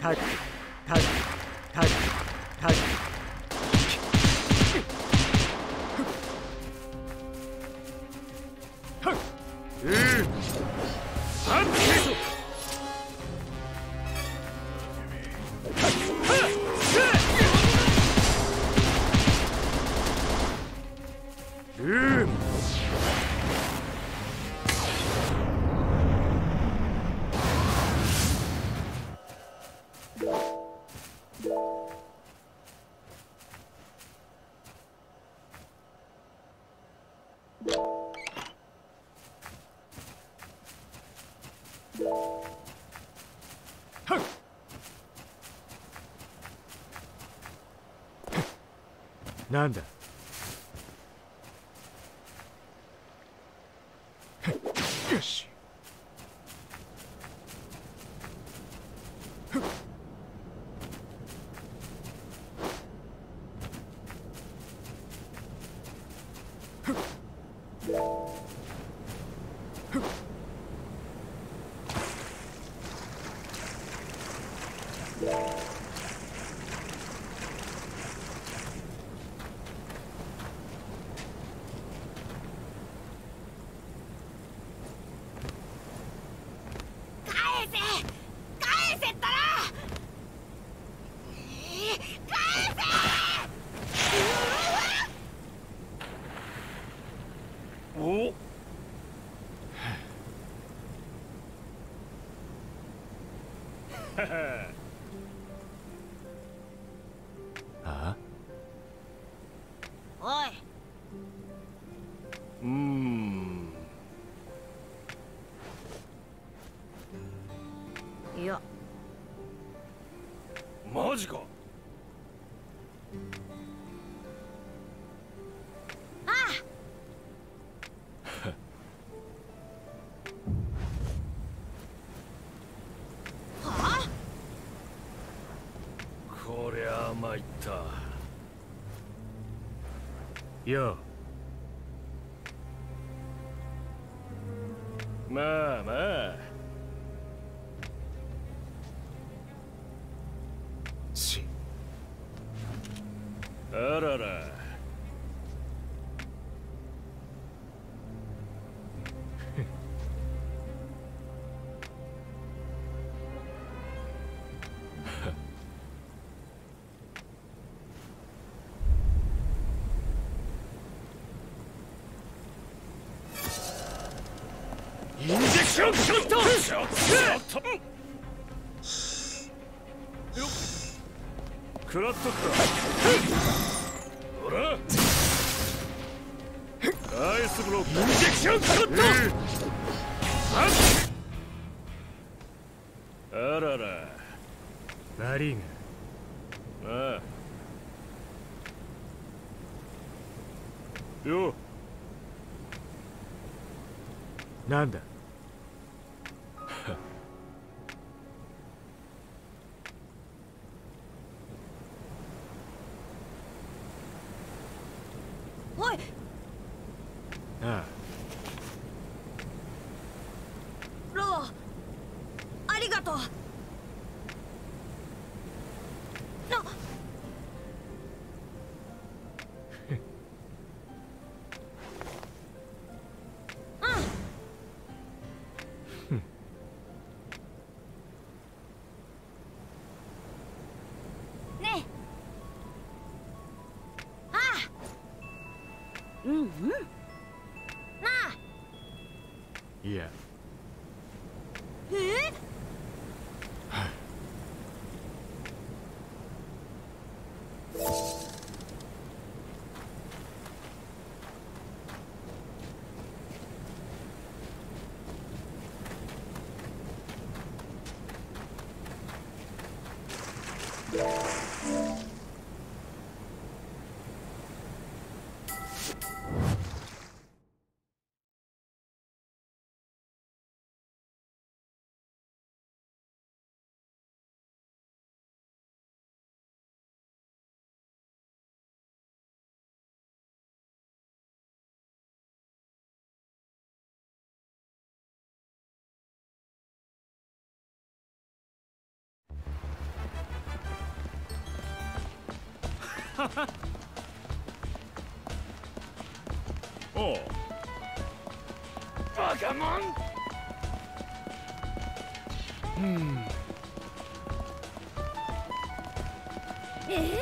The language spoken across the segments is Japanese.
けタなんだ？ジか。ああ。はあこりゃあ参った。よまあまああらら。インジェクションショット！食らっとくかほらナイスブロックインジェクションショットあらら悪いがああよなんだうん。うんなあ。いや おう。バカモン。うん。え？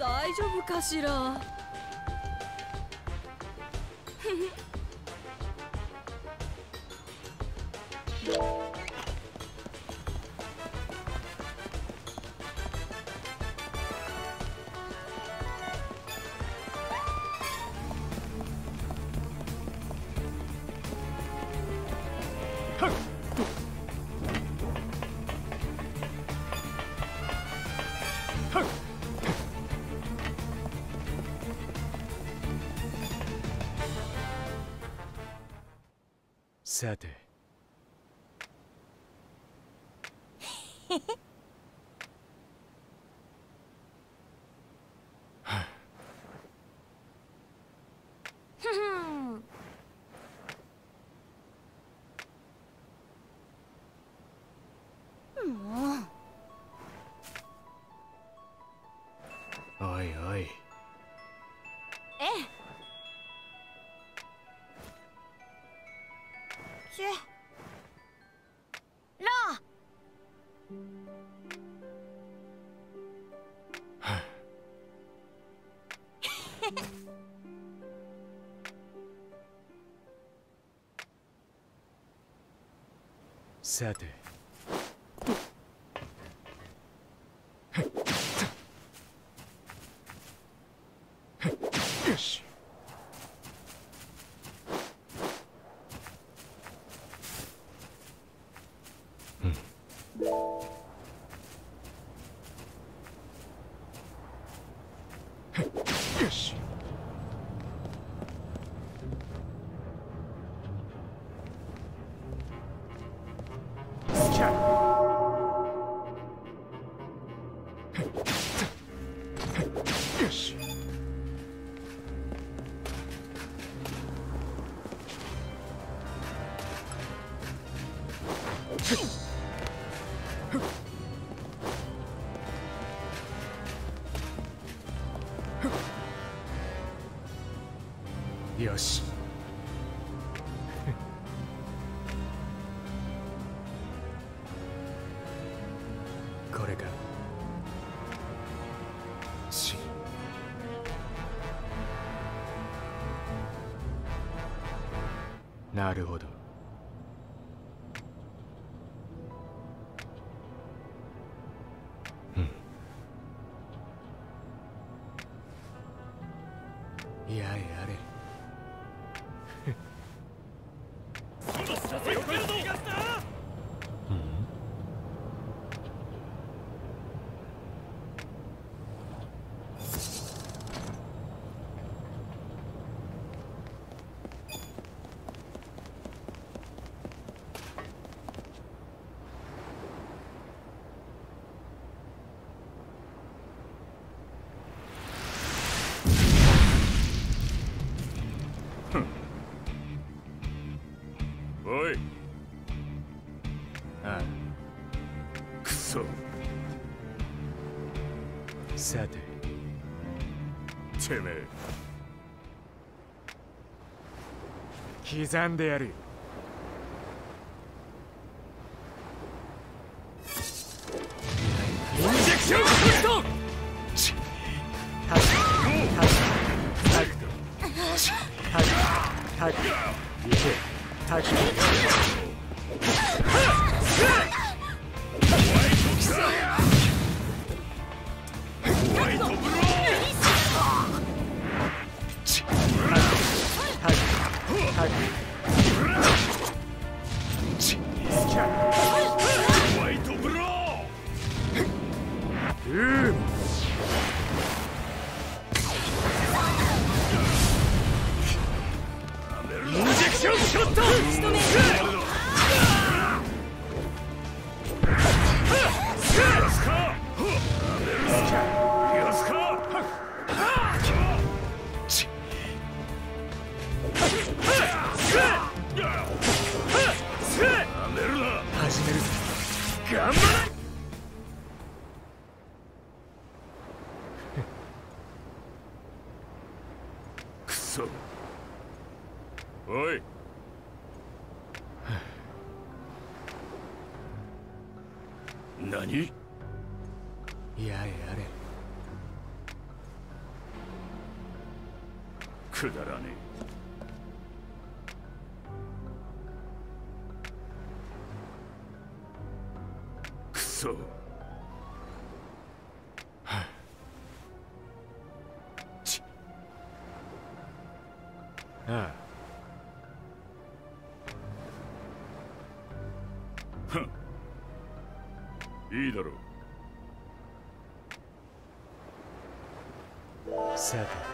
大丈夫かしら？さて。おいおい。ええ。チュ。ラさてよしよし。これか。し。なるほど。おい。あクソあさて。てめえ。刻んでやるよ。インジェクションコストタグタグタグタグタグいけ touch it. やれ。くだらねえ。くそ。あいいだろうあさて